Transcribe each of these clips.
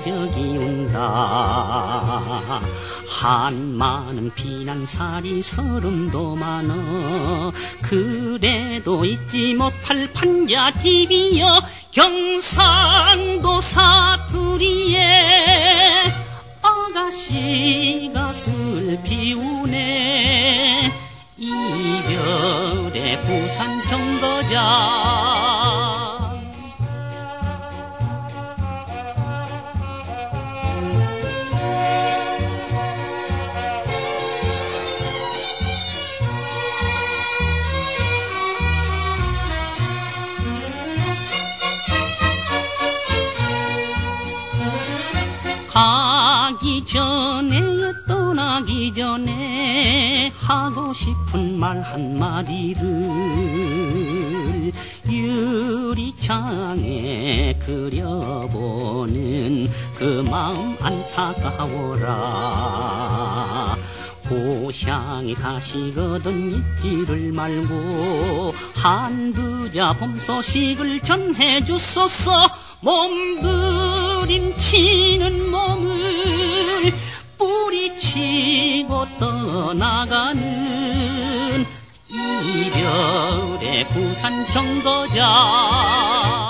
기적이 온다. 한많은 피난살이 서름도 많어. 그래도 잊지 못할 판자집이여 경상도 사투리에 아가씨가 슬피 우네. 이별의 부산 정거장 하고 싶은 말 한마디를 유리창에 그려보는 그 마음 안타까워라. 고향에 가시거든 잊지를 말고 한두 자 봄 소식을 전해 주소서. 몸부림치는 몸을 뿌리치고 떠나가는 이별의 부산 정거장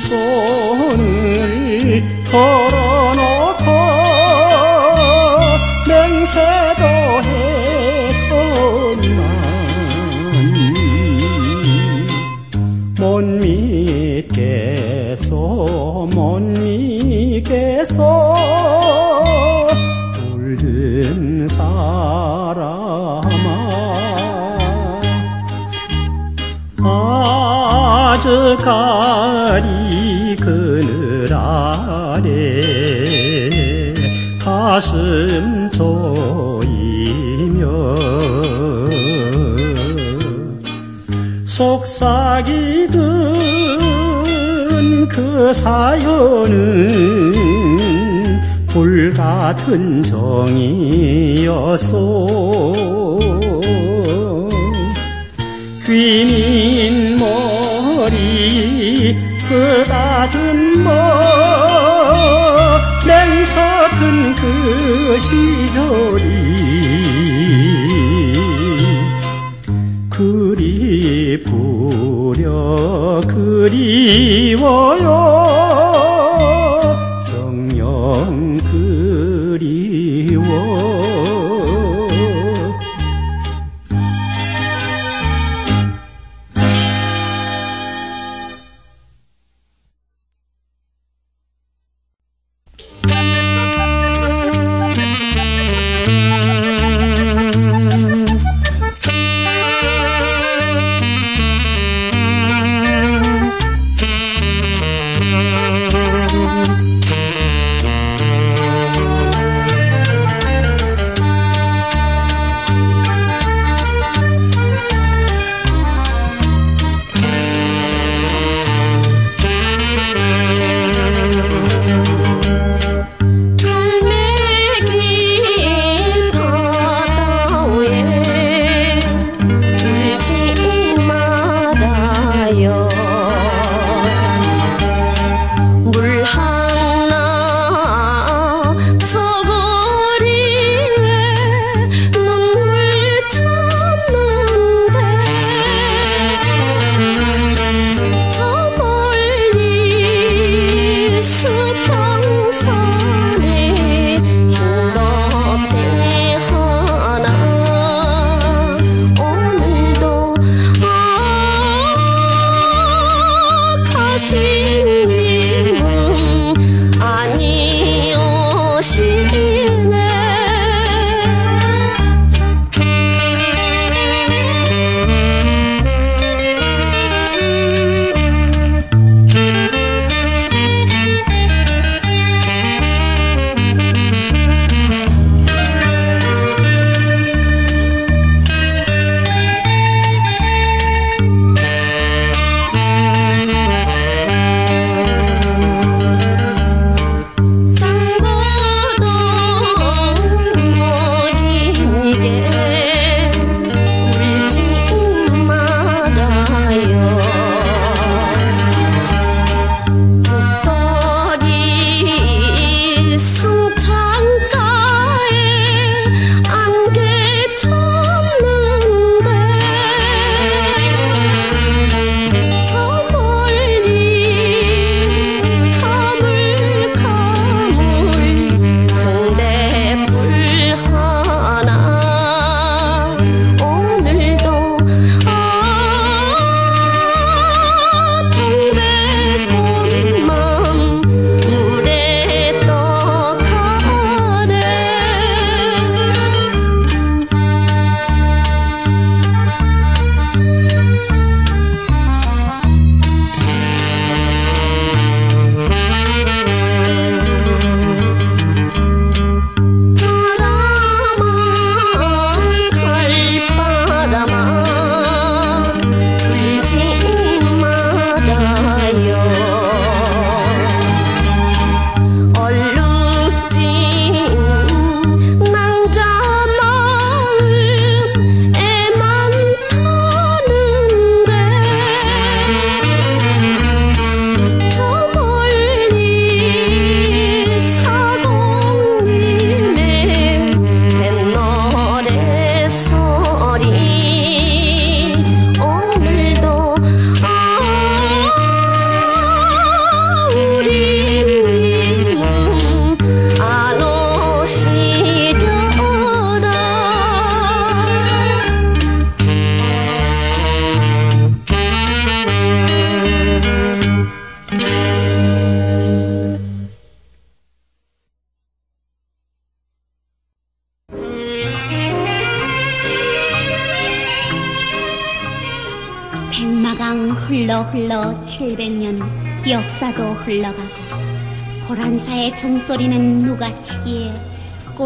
손을 더 가슴 조이며 속삭이던 그 사연은 불같은 정이어서 귀민 머리 쓰다듬어 냉서 든 시절이 그리 부려 그리워요.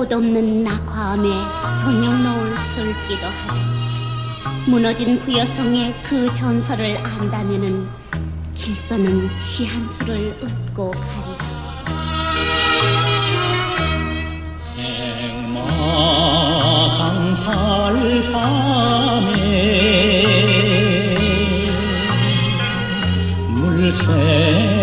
꽃없는 낙화암에 저녁 노을 슬기도 하고 무너진 부여성의 그 전설을 안다면은 길서는 시한 수를 웃고 가리라 물새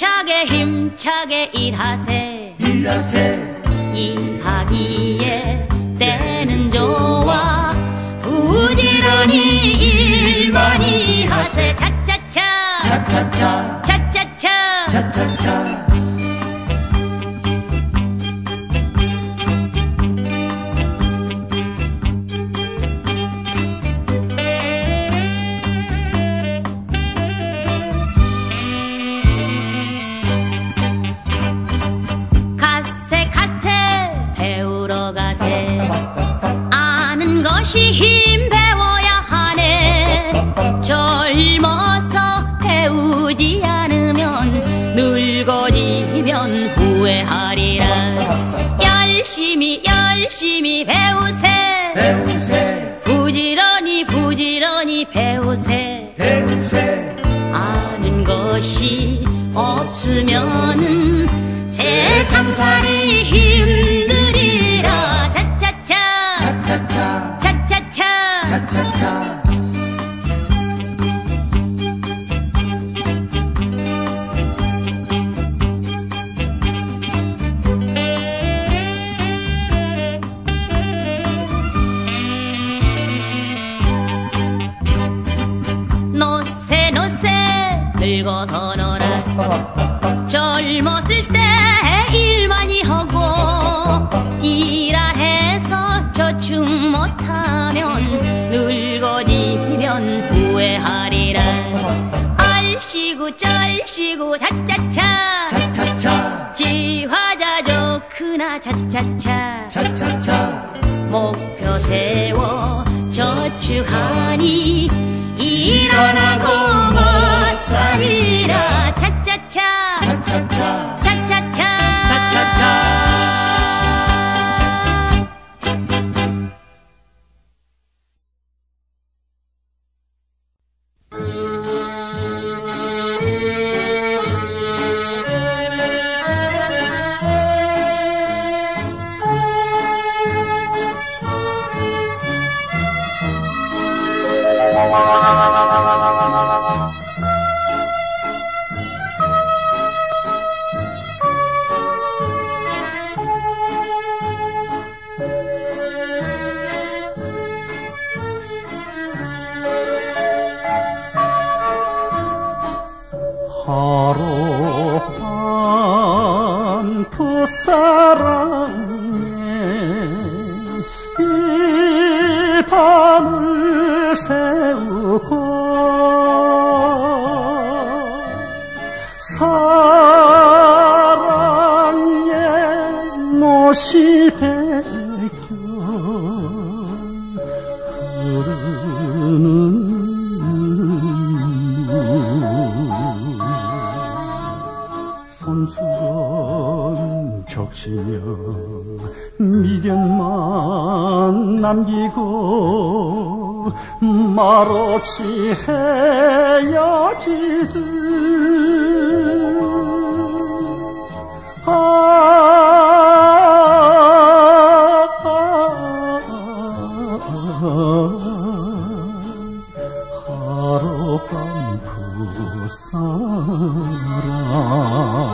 힘차게 힘차게 일하세. 일하세. 일하기에 때는 좋아. 부지런히 일 많이 하세. 차차차. 차차차. 차차차. 차차차 것이 힘 배워야 하네. 젊어서 배우지 않으면 늙어지면 후회하리라. 열심히 열심히 배우세. 배우세. 부지런히 부지런히 배우세. 배우세. 아는 것이 없으면은 세상살이 힘 절시고 차차차. 차차차. 지화자 좋구나 차차차. 차차차. 목표 세워 저축하니 일어나고 멋살이라 알아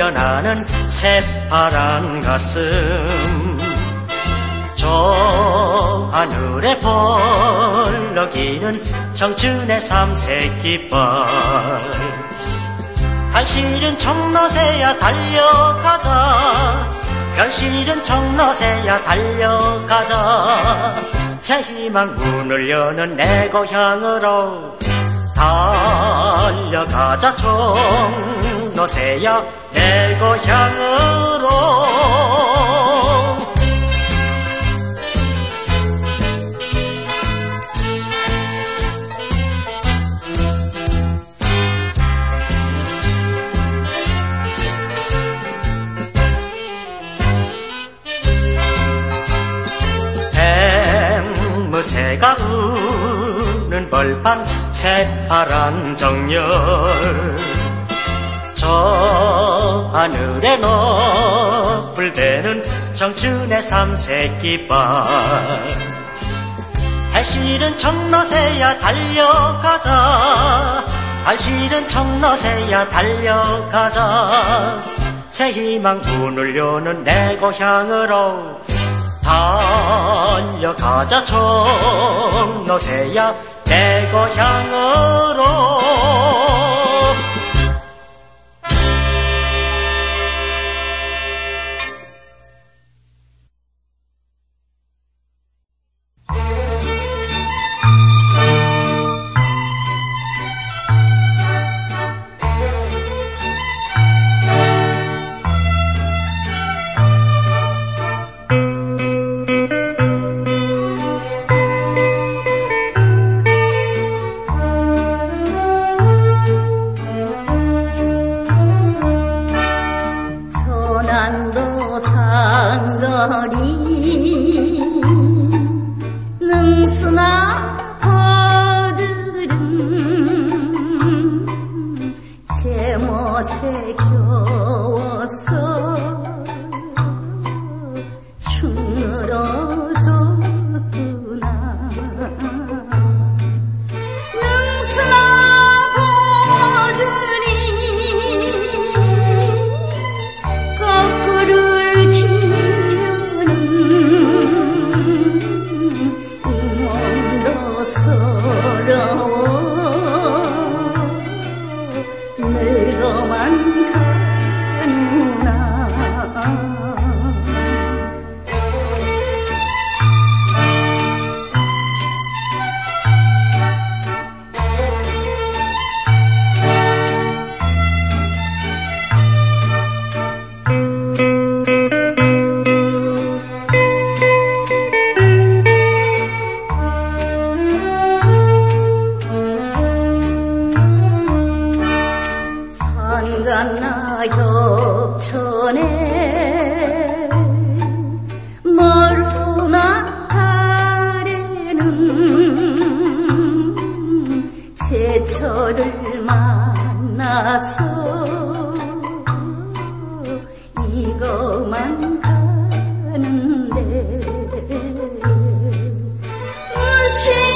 피어나는 새파란 가슴. 저 하늘에 벌러기는 청춘의 삼색 깃발 갈실은 청로새야 달려가자. 결실은 청로새야 달려가자. 새 희망 문을 여는 내 고향으로 달려가자 청로새야. 내 고향으로. 앵무새가 우는 벌판 새파란 정열. 저 하늘에 높을 대는 청춘의 삼색깃발. 발실은 청로새야 달려가자. 발실은 청로새야 달려가자. 새 희망 문을 여는 내 고향으로 달려가자. 청로새야 내 고향으로 무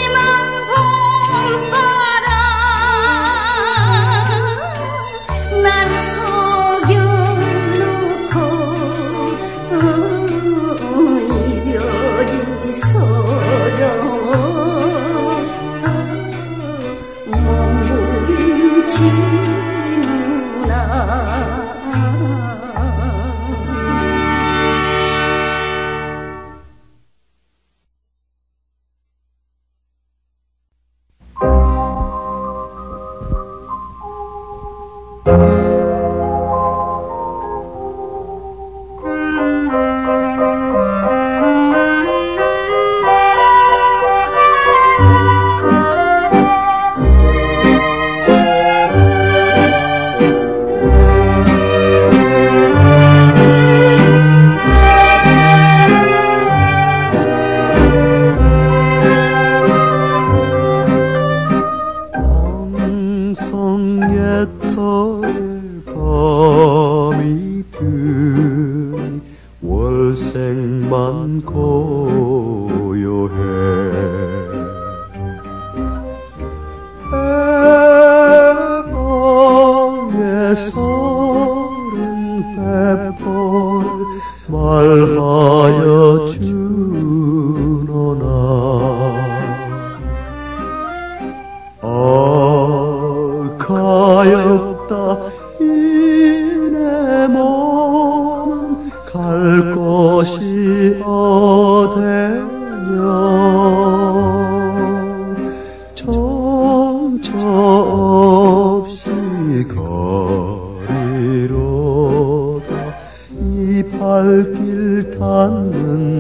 halkil tanrın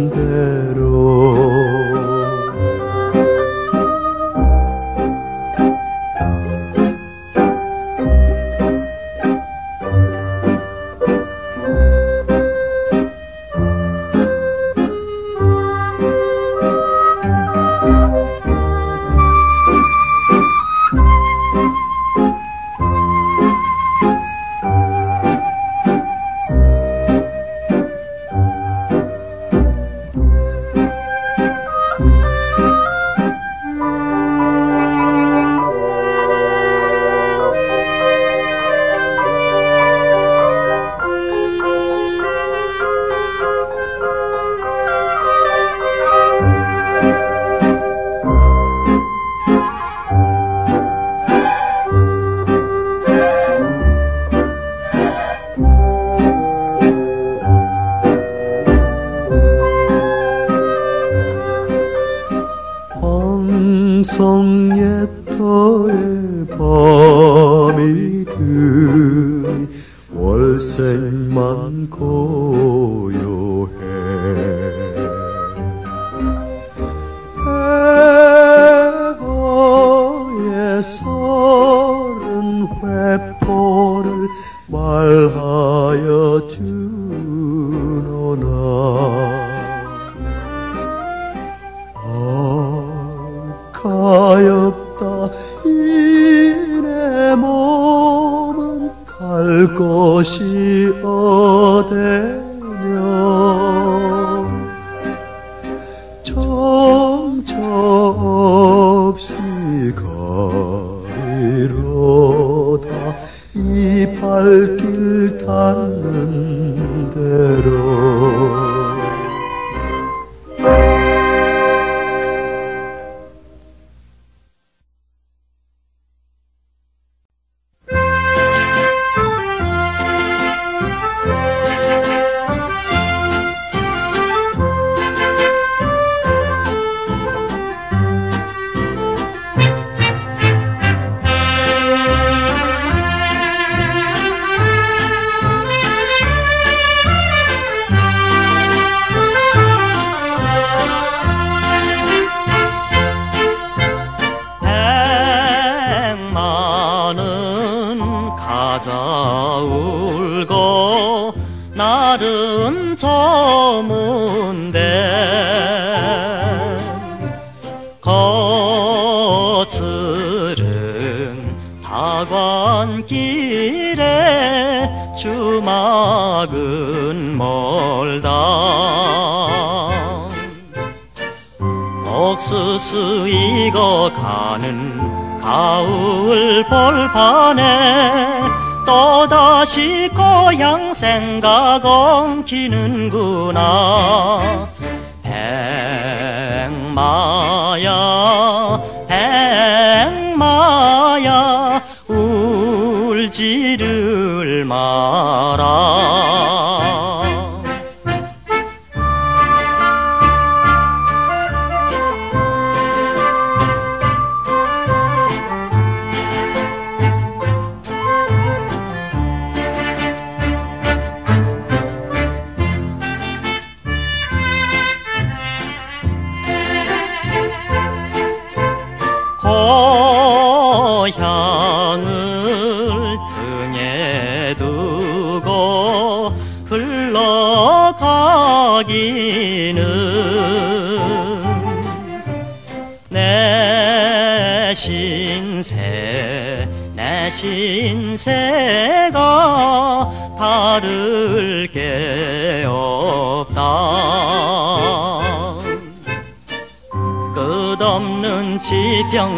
정접시 가리로다 이 발길 닿는 대로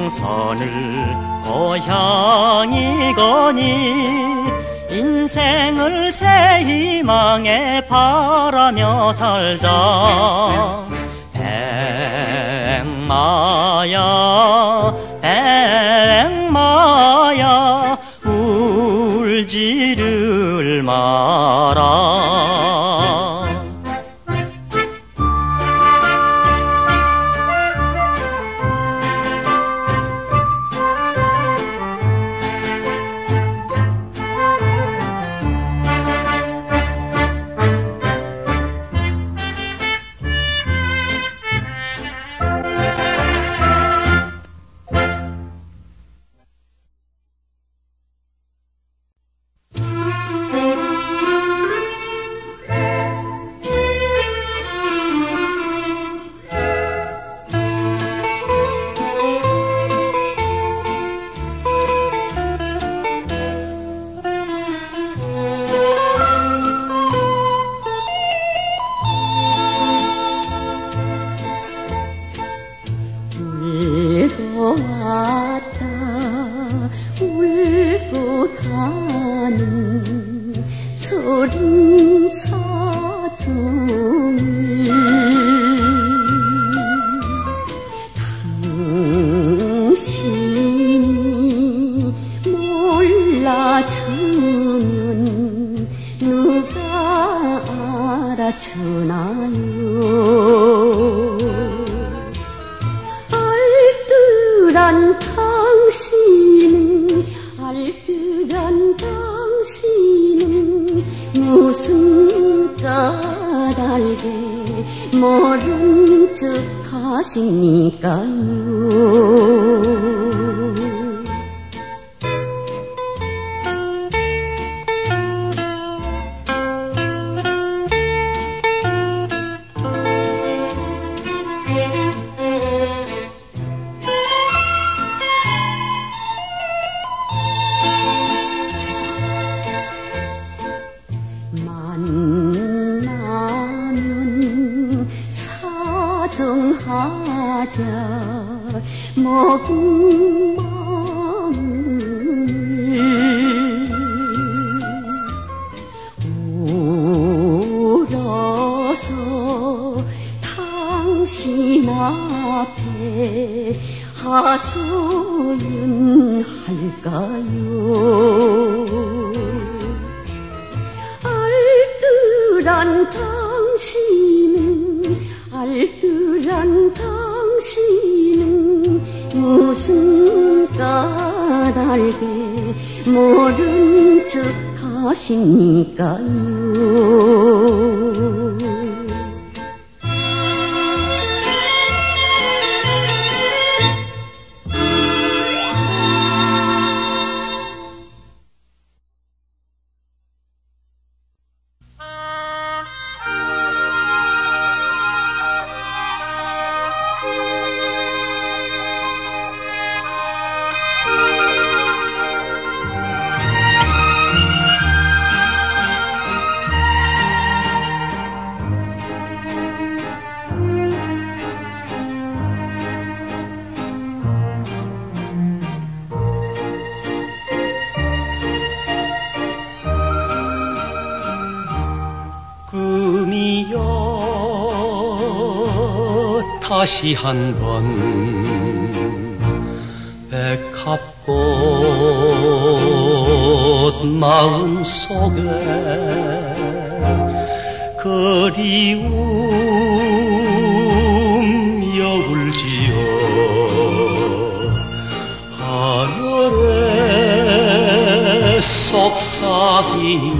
정선을 고향이거니 인생을 새 희망에 바라며 살자. 모른 척 하십니까요? 다시 한 번 백합꽃 마음속에 그리움 여울지어 하늘에 속삭이니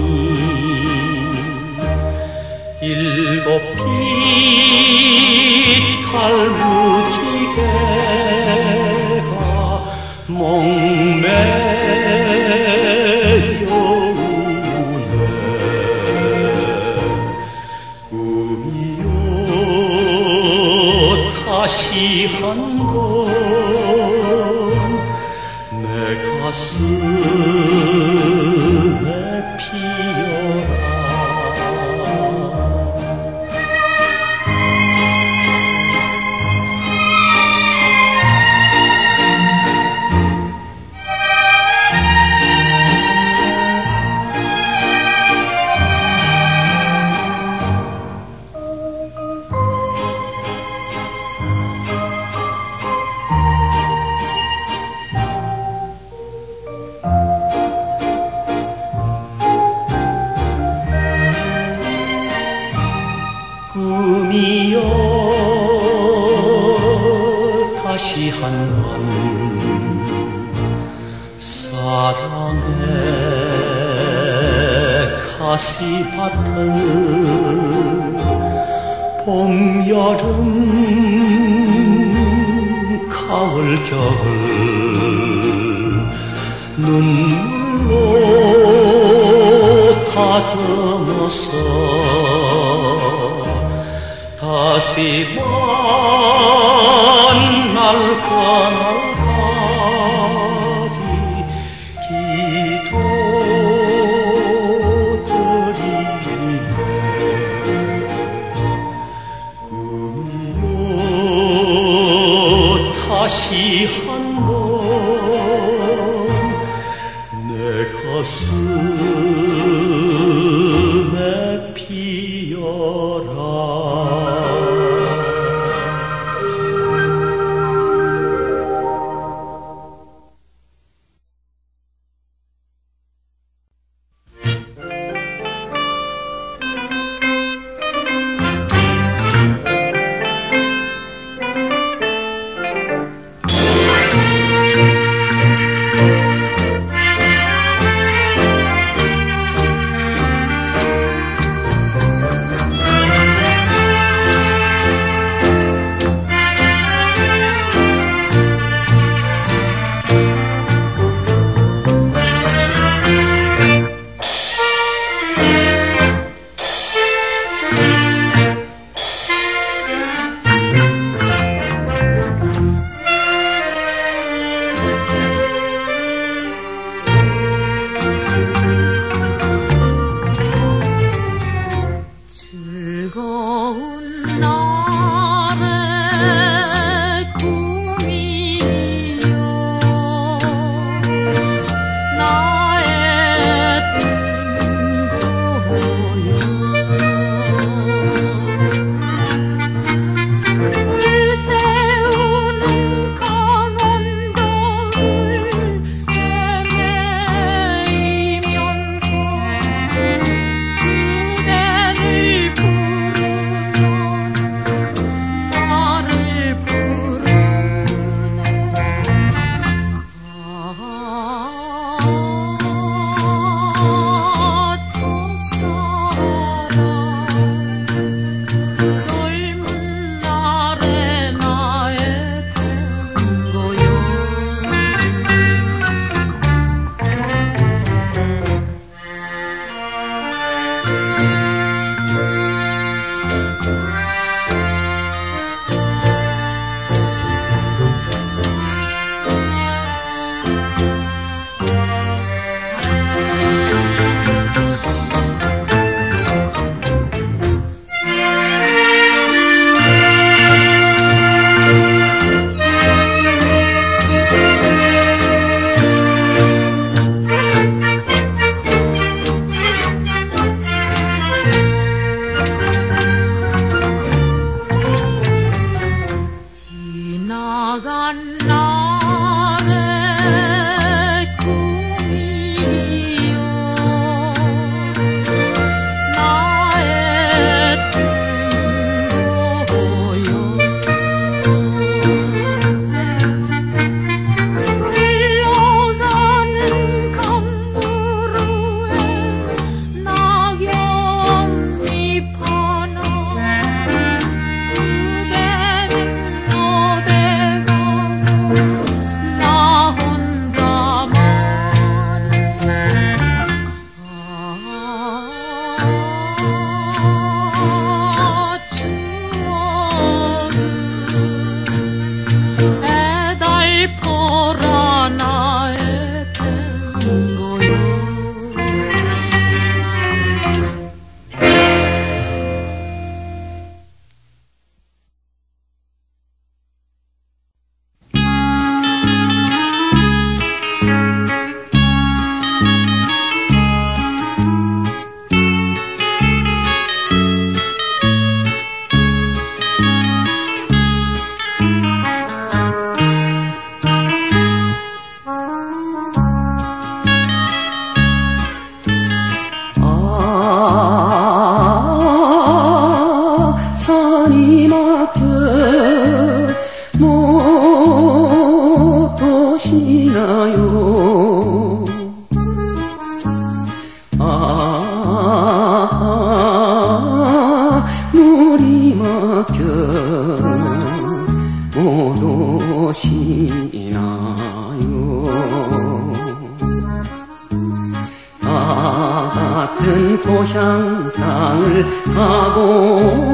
무엇이나요? 아, 물이 막혀 못 오시나요? 다 같은 고향 땅을 하고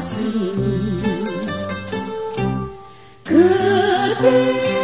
아버지니. 그대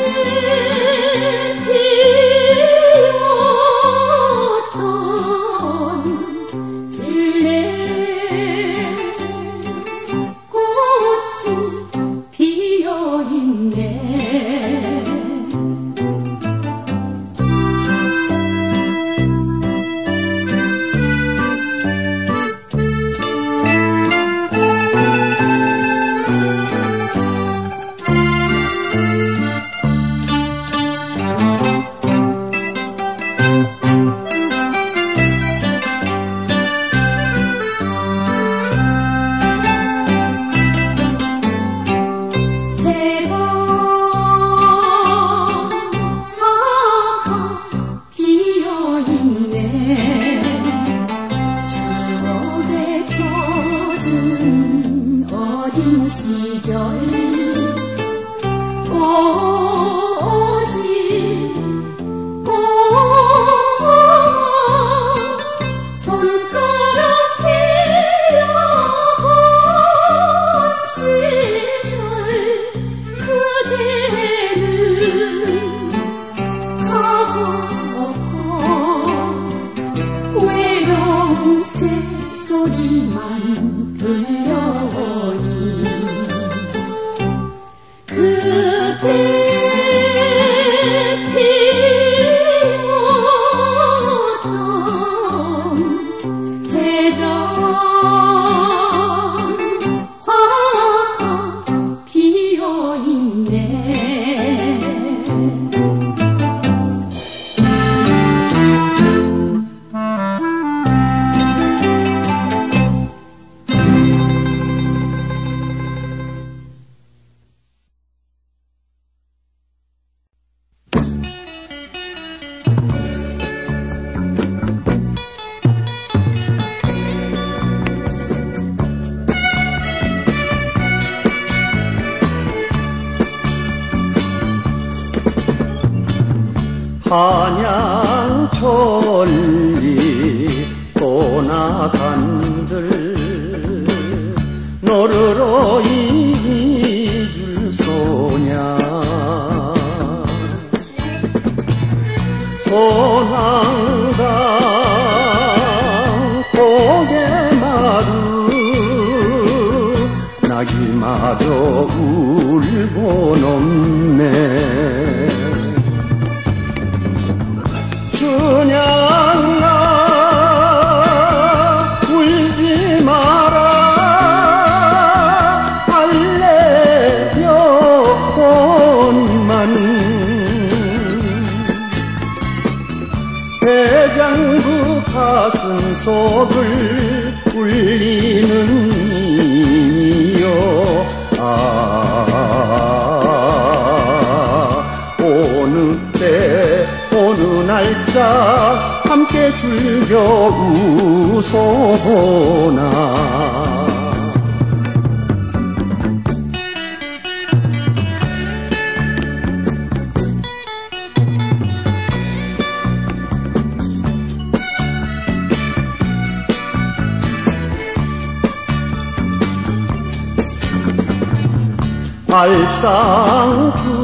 말상국제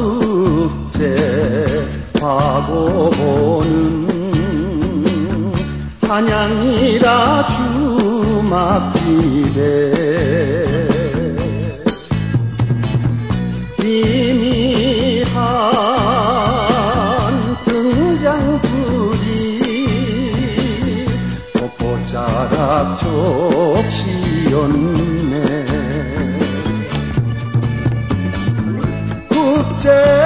과거보는 한양이라 주막집에 미미한 등장풀이 꽃보자락 적시였네 day.